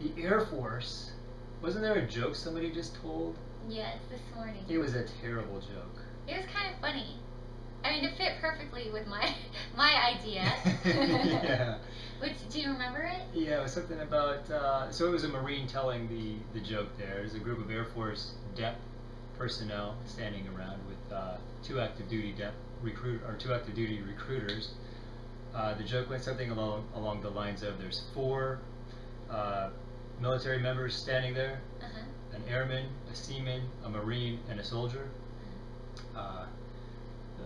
the Air Force. Wasn't there a joke somebody just told? Yes, this morning. It was a terrible joke. It was kind of funny. I mean, it fit perfectly with my my idea. yeah. Which do you remember it? Yeah, it was something about. Uh, so it was a Marine telling the the joke. There, there's a group of Air Force DEP personnel standing around with uh, two active duty DEP recruit or two active duty recruiters. Uh, the joke went something along along the lines of: There's four uh, military members standing there, Uh-huh. an airman, a seaman, a marine, and a soldier. Uh, uh,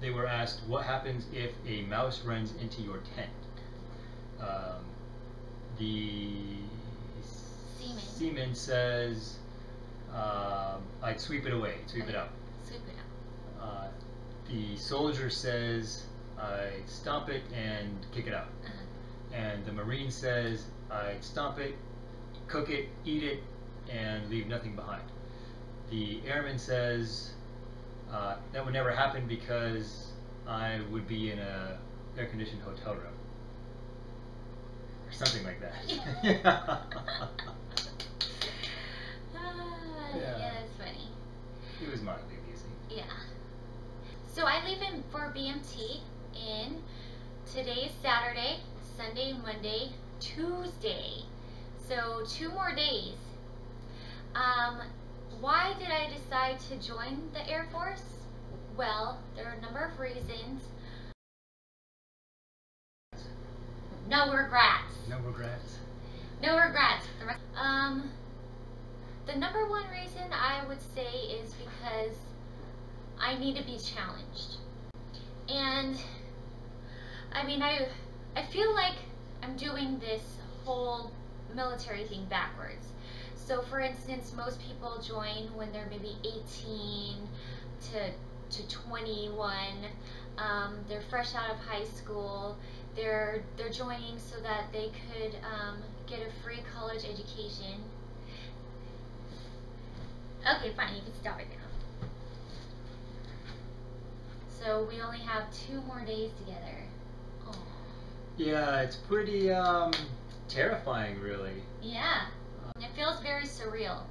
they were asked, "What happens if a mouse runs into your tent?" Um, the Seaman. seaman says, um, "I'd sweep it away, sweep it Okay. out." Sweep it out. Uh, the soldier says, "I'd stomp it and kick it out." Uh-huh. And the marine says, I'd stomp it, cook it, eat it, and leave nothing behind. The airman says, uh, that would never happen because I would be in a air-conditioned hotel room. Or something like that. Ah, Yeah. yeah, it's funny. it was mildly amusing. Yeah. So I leave in for BMT in today's Saturday, Sunday, Monday, Tuesday. So two more days. Um, why did I decide to join the Air Force? Well, there are a number of reasons. No regrets. No regrets. No regrets. The Um, the number one reason I would say is because I need to be challenged. And I mean, I I feel like I'm doing this whole military thing backwards. So, for instance, most people join when they're maybe 18 to to 21. Um, they're fresh out of high school. They're they're joining so that they could um, get a free college education. Okay, fine. You can stop it now. So we only have two more days together. Yeah, it's pretty um, terrifying, really. Yeah. It feels very surreal.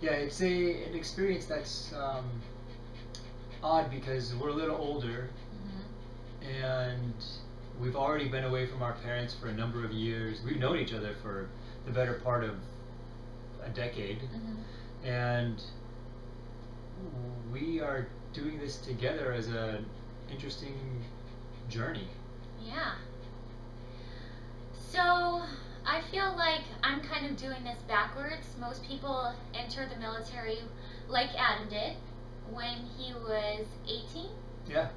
Yeah, it's a an experience that's um, odd because we're a little older hmm and we've already been away from our parents for a number of years. We've known each other for the better part of a decade, hmm and we are doing this together as a interesting journey. Yeah. So I feel like I'm kind of doing this backwards. Most people enter the military like Adam did when he was 18. Yeah,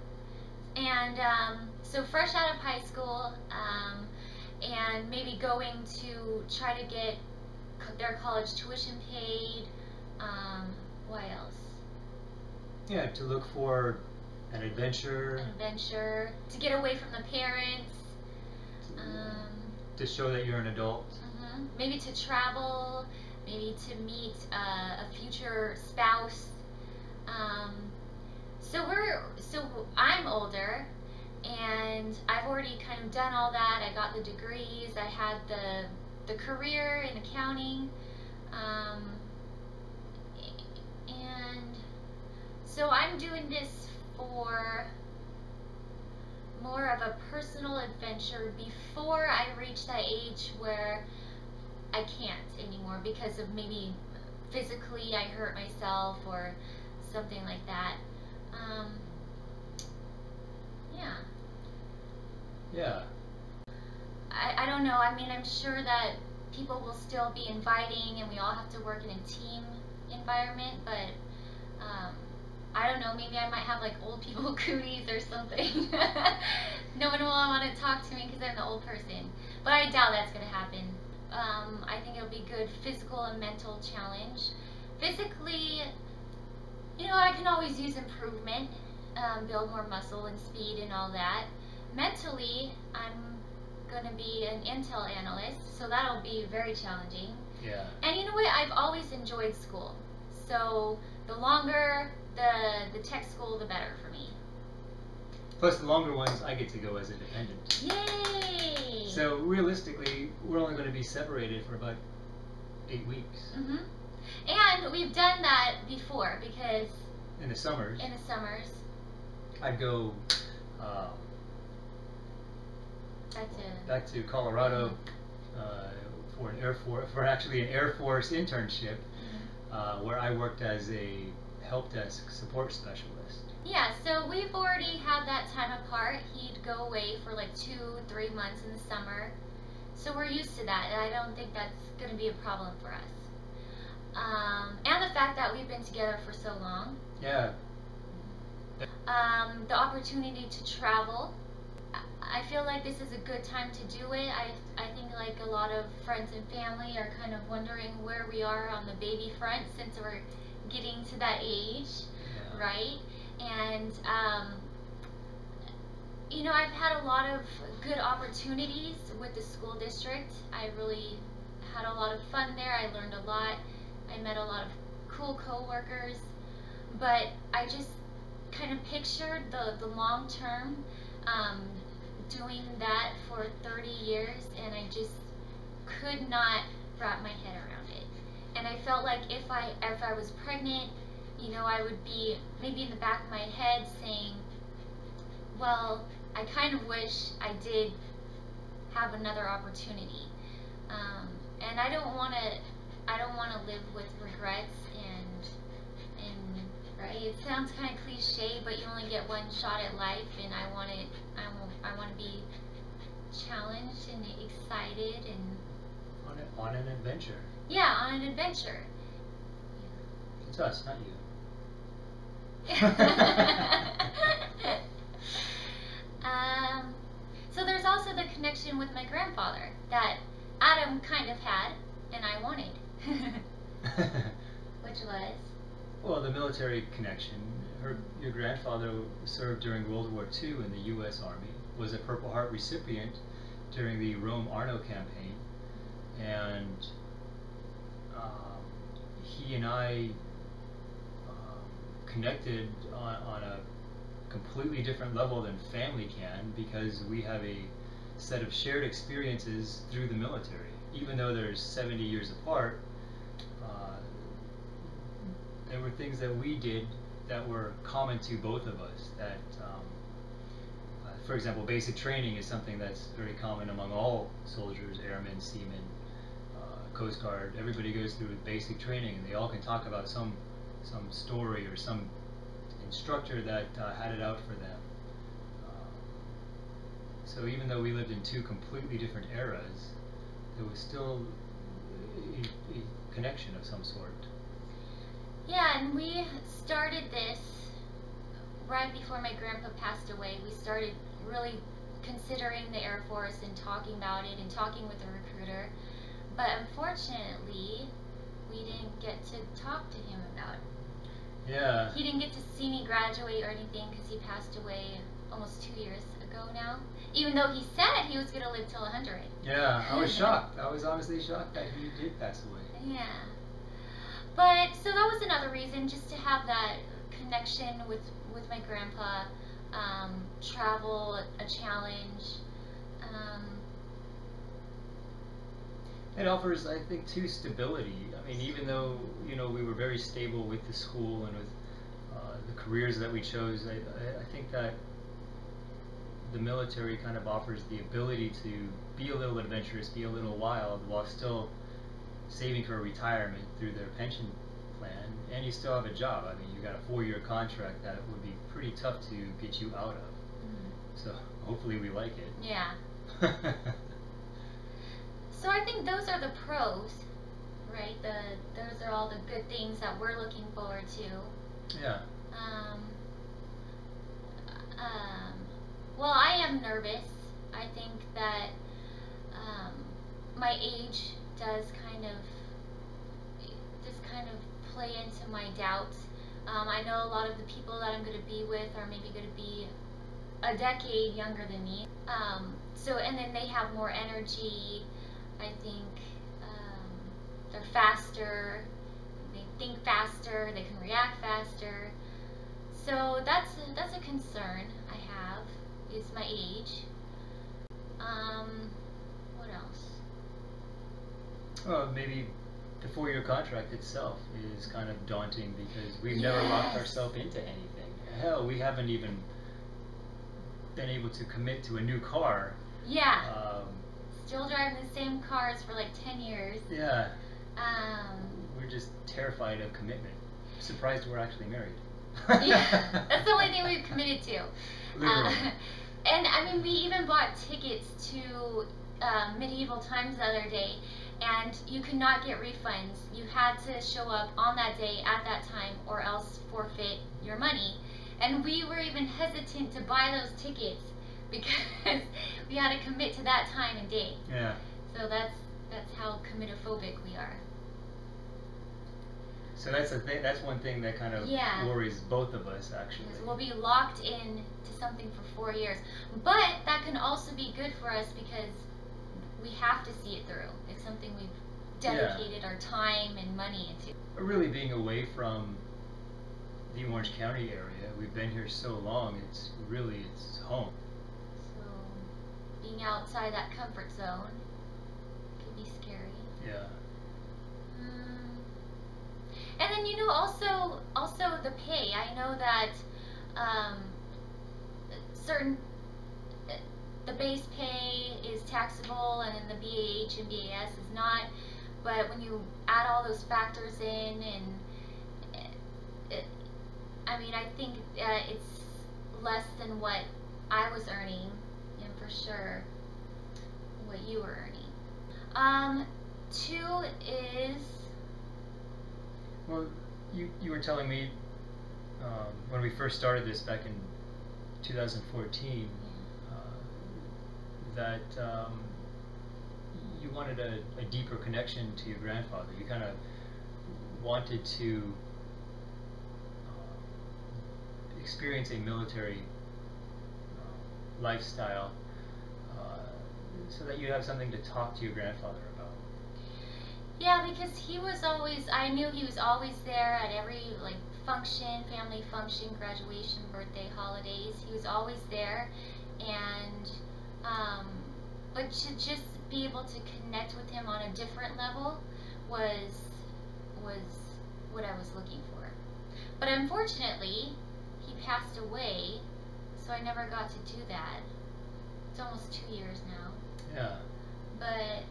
And um, so fresh out of high school, um, and maybe going to try to get their college tuition paid. Um, what else? yeah, to look for an adventure, An adventure to get away from the parents. Um, to show that you're an adult. mhm. Maybe to travel. Maybe to meet uh, a future spouse. Um, so we're so I'm older, and I've already kind of done all that. I got the degrees. I had the the career in accounting, um, and so I'm doing this for more of a personal adventure before I reach that age where I can't anymore because of maybe physically I hurt myself or something like that. Um, yeah. Yeah, I, I don't know. I mean, I'm sure that people will still be inviting and we all have to work in a team environment, but um, I don't know. Maybe I might have like old people cooties or something. no one will want to talk to me because I'm the old person. But I doubt that's going to happen. Um, I think it'll be good physical and mental challenge. Physically, you know, I can always use improvement, um, build more muscle and speed and all that. Mentally, I'm going to be an Intel analyst, so that'll be very challenging. yeah. And you know what? I've always enjoyed school. So the longer the the tech school, the better for me. Plus, the longer ones I get to go as a dependent. Yay! So realistically, we're only going to be separated for about eight weeks hmm And we've done that before because in the summers. in the summers, I'd go uh, back to back to Colorado uh, for an Air Force for actually an Air Force internship Mhm. uh, where I worked as a help desk support specialist. Yeah, so we've already had that time apart. He'd go away for like two, three months in the summer. So we're used to that, and I don't think that's going to be a problem for us. Um, and the fact that we've been together for so long. Yeah, Um, the opportunity to travel. I- I feel like this is a good time to do it. I, I think like a lot of friends and family are kind of wondering where we are on the baby front since we're getting to that age. yeah. right? And um, you know, I've had a lot of good opportunities with the school district. I really had a lot of fun there. I learned a lot. I met a lot of cool coworkers, but I just kind of pictured the the long term um, doing that for 30 years, and I just could not wrap my head around. And I felt like if I if I was pregnant you know, I would be maybe in the back of my head saying, well, I kind of wish I did have another opportunity. Um, and I don't want to, I don't want to live with regrets and, and, right, it sounds kind of cliche, but you only get one shot at life and I want it, I want, I want to be challenged and excited and, On, a, on an adventure. Yeah, on an adventure. It's us, not you. um, so there's also the connection with my grandfather that Adam kind of had and I wanted, which was well, the military connection. Her, your grandfather served during World War II in the U.S. Army. Was a Purple Heart recipient during the Rome Arno campaign, and he and I um, connected on, on a completely different level than family can because we have a set of shared experiences through the military. Even though there's 70 years apart, uh, there were things that we did that were common to both of us. That, um, uh, for example, basic training is something that's very common among all soldiers, airmen, seamen, Coast Guard. Everybody goes through basic training, and they all can talk about some some story or some instructor that uh, had it out for them. Um, so even though we lived in two completely different eras, there was still a, a connection of some sort. yeah, and we started this right before my grandpa passed away. We started really considering the Air Force and talking about it and talking with the recruiter. But unfortunately, we didn't get to talk to him about it. Yeah. He didn't get to see me graduate or anything because he passed away almost two years ago now. Even though he said he was going to live till 100. Yeah, I was shocked. I was honestly shocked that he did pass away. Yeah. But so that was another reason just to have that connection with with my grandpa. Um, travel, a challenge. Um, It offers, I think, too stability. I mean, even though you know we were very stable with the school and with uh, the careers that we chose, I, I, I think that the military kind of offers the ability to be a little adventurous, be a little wild, while still saving for retirement through their pension plan, and you still have a job. I mean, you got a four-year contract that would be pretty tough to get you out of. So hopefully we like it. yeah. So I think those are the pros, right? The those are all the good things that we're looking forward to. yeah. Um, um, well, I am nervous. I think that um, my age does kind of does kind of play into my doubts. Um, I know a lot of the people that I'm going to be with are maybe going to be a decade younger than me. Um, so, and then they have more energy. I think um, they're faster. They think faster. They can react faster. So that's a, that's a concern I have is my age. Um, what else? Well, maybe the four-year contract itself is kind of daunting because we've never locked ourselves into anything. Hell, we haven't even been able to commit to a new car. Yeah. Um, Still driving the same cars for like 10 years. yeah, Um, we're just terrified of commitment. Surprised we're actually married. yeah, that's the only thing we've committed to. Literally. Uh, and I mean, we even bought tickets to uh, Medieval Times the other day, and you could not get refunds. You had to show up on that day at that time, or else forfeit your money. And we were even hesitant to buy those tickets because we had to commit to that time and date. yeah. So that's that's how committophobic we are. So that's a thing. That's one thing that kind of Yeah. worries both of us, actually. Because we'll be locked in to something for four years. But that can also be good for us because we have to see it through. It's something we've Yeah. dedicated our time and money into. Really, being away from the Orange County area, we've been here so long. It's really it's home. Being outside that comfort zone can be scary. Yeah. Mm. And then you know also also the pay. I know that um, certain the base pay is taxable, and then the BAH and BAS is not. But when you add all those factors in, and it, I mean, I think uh, it's less than what I was earning, for sure what you were earning. Um, two is Well, you you were telling me um, when we first started this back in 2014 uh, that um, you wanted a, a deeper connection to your grandfather. You kind of wanted to uh, experience a military uh, lifestyle so that you have something to talk to your grandfather about. Yeah, because he was always, I knew he was always there at every like function, family function, graduation, birthday, holidays. He was always there, and um, but to just be able to connect with him on a different level was was what I was looking for. But unfortunately, he passed away, so I never got to do that. It's almost two years now. Yeah. But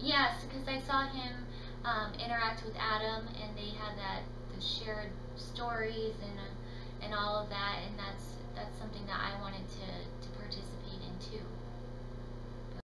yes, because I saw him um, interact with Adam, and they had that the shared stories and uh, and all of that, and that's that's something that I wanted to to participate in too.